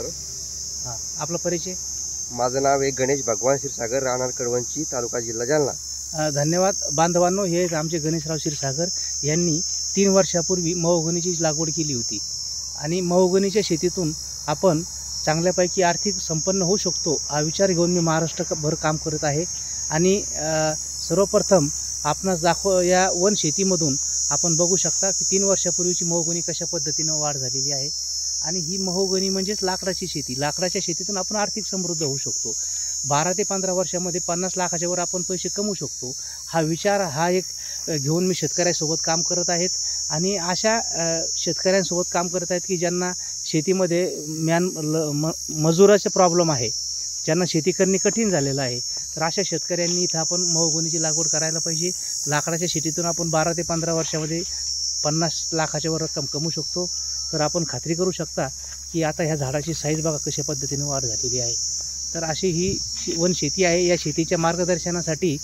नमस्कार हां आपला परिचय? माझं नाव आहे गणेश भगवान क्षीरसागर राहणार कडवंची तालुका जिल्हा जालना. अ, धन्यवाद. बांधवांनो हे आमचे गणेशराव क्षीरसागर यांनी तीन वर्षापूर्वी महोगनीची लागवड केली होती. आणि महोगनीच्या शेतीतून आपण चांगल्यापैकी आर्थिक संपन्न होऊ शकतो हा विचार घेऊन मी महाराष्ट्रभर काम करत आहे. आणि अ, सर्वप्रथम आपणास दाखव या वन शेतीमधून आपण बघू शकता की तीन वर्षापूर्वीची महोगनी कशा पद्धतीनं वाढ झालेली आहे. आणि ही महोगणी म्हणजेच लाकडाची शेती. लाकडाच्या शेतीतून आपण आर्थिक समृद्ध होऊ शकतो. बारा ते पंधरा वर्षामध्ये पन्नास लाखाच्या वर आपण पैसे कमवू शकतो. हा विचार हा एक घेऊन मी शेतकऱ्यासोबत काम करत आहेत. आणि अशा शेतकऱ्यांसोबत काम करत आहेत की ज्यांना शेतीमध्ये मॅन ल म मजुराचा प्रॉब्लेम आहे. ज्यांना शेती करणे कठीण झालेलं आहे. तर अशा शेतकऱ्यांनी इथं आपण महोगणीची लागवड करायला पाहिजे. लाकडाच्या शेतीतून आपण बारा ते पंधरा वर्षामध्ये पन्नास लाखाच्या वर रक्कम कमवू शकतो. तर आपण खात्री करू शकता की आता ह्या झाडाची साईज बघा कशा पद्धतीने वाढ झालेली आहे. तर अशी ही वन शेती आहे. या शेतीच्या मार्गदर्शनासाठी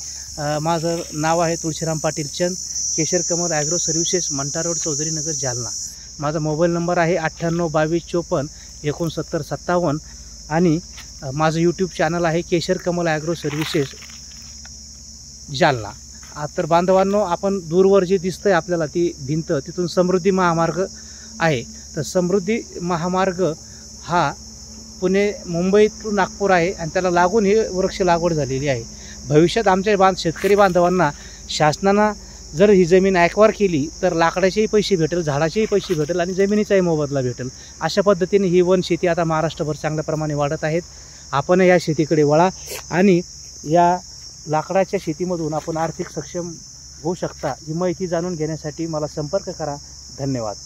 माझं नाव आहे Tulshiram Patil Chand Keshar Kamal agro services Mantha road Chaudhari Nagar Jalna. माझा मोबाईल नंबर आहे अठ्ठ्याण्णव बावीस चोपन्न एकोणसत्तर सत्तावन्न आणि माझं यूट्यूब चॅनल आहे केशर कमल ॲग्रो सर्व्हिसेस जालना. आ, तर बांधवांनो आपण दूरवर जे आहे आपल्याला ती भिंत तिथून समृद्धी महामार्ग आहे. तर समृद्धी महामार्ग हा पुणे मुंबई टू नागपूर आहे आणि त्याला लागून ही वृक्ष लागवड झालेली आहे. भविष्यात आमच्या बांध शेतकरी बांधवांना शासनानं जर ही जमीन ॲक्वार केली तर लाकडाचेही पैसे भेटेल झाडाचेही पैसे भेटेल आणि जमिनीचाही मोबदला भेटेल. अशा पद्धतीने ही वन शेती आता महाराष्ट्रभर चांगल्या प्रमाणे वाढत आहेत. आपण या शेतीकडे वळा आणि या लाकडाच्या शेतीमधून आपण आर्थिक सक्षम होऊ शकता ही माहिती जाणून घेण्यासाठी मला संपर्क करा. धन्यवाद.